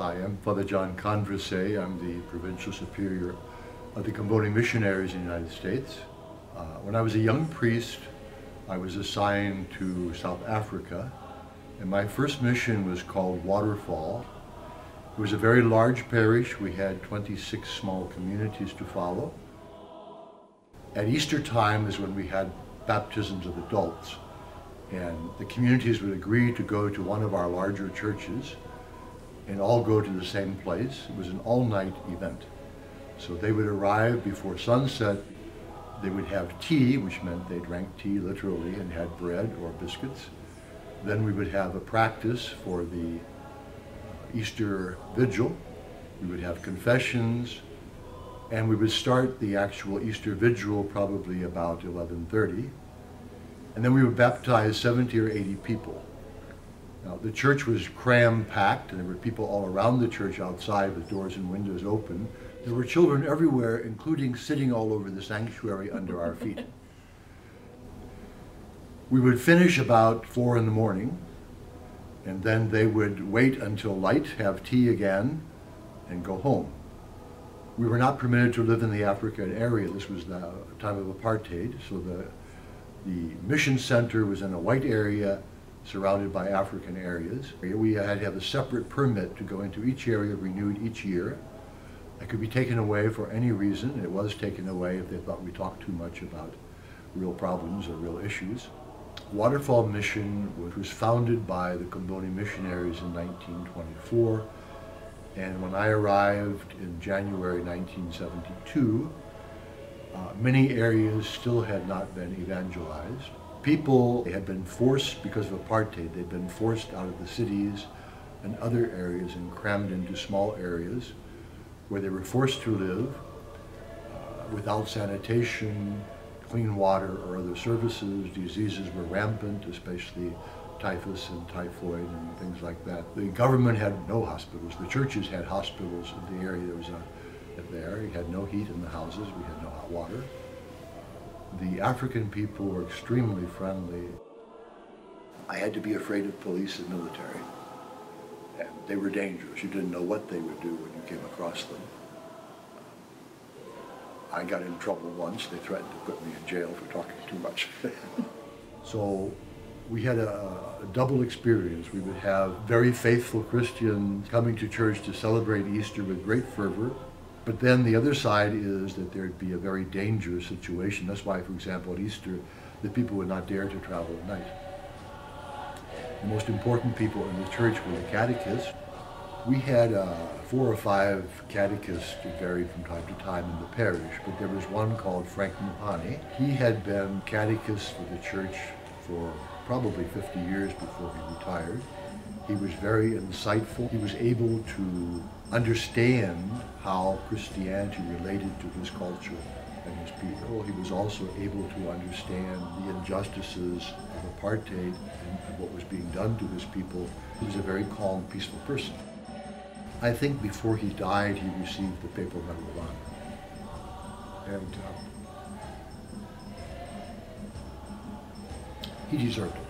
Hi, I'm Father John Converset. I'm the Provincial Superior of the Comboni Missionaries in the United States. Uh, when I was a young priest, I was assigned to South Africa, and my first mission was called Waterfall. It was a very large parish. We had 26 small communities to follow. At Easter time is when we had baptisms of adults, and the communities would agree to go to one of our larger churches and all go to the same place. It was an all-night event. So they would arrive before sunset. They would have tea, which meant they drank tea literally and had bread or biscuits. Then we would have a practice for the uh, Easter vigil. We would have confessions, and we would start the actual Easter vigil probably about 11.30. And then we would baptize 70 or 80 people. Now, the church was cram-packed, and there were people all around the church outside with doors and windows open. There were children everywhere, including sitting all over the sanctuary under our feet. We would finish about four in the morning, and then they would wait until light, have tea again, and go home. We were not permitted to live in the African area. This was the time of apartheid, so the, the mission center was in a white area surrounded by African areas. We had to have a separate permit to go into each area renewed each year. It could be taken away for any reason. It was taken away if they thought we talked too much about real problems or real issues. Waterfall Mission which was founded by the Comboni missionaries in 1924. And when I arrived in January 1972, uh, many areas still had not been evangelized people had been forced, because of apartheid, they'd been forced out of the cities and other areas and crammed into small areas where they were forced to live uh, without sanitation, clean water, or other services. Diseases were rampant, especially typhus and typhoid and things like that. The government had no hospitals. The churches had hospitals in the area. There was a there. You had no heat in the houses. We had no hot water. The African people were extremely friendly. I had to be afraid of police and military. And they were dangerous. You didn't know what they would do when you came across them. I got in trouble once. They threatened to put me in jail for talking too much. so we had a, a, double experience. We would have very faithful Christians coming to church to celebrate Easter with great fervor. But then the other side is that there'd be a very dangerous situation. That's why, for example, at Easter, the people would not dare to travel at night. The most important people in the church were the catechists. We had uh, four or five catechists, it varied from time to time in the parish, but there was one called Frank Muhani. He had been catechist for the church for probably 50 years before he retired. He was very insightful. He was able to understand how Christianity related to his culture and his people. He was also able to understand the injustices of apartheid and what was being done to his people. He was a very calm, peaceful person. I think before he died, he received the Papal Medal of Honor. And uh, he deserved it.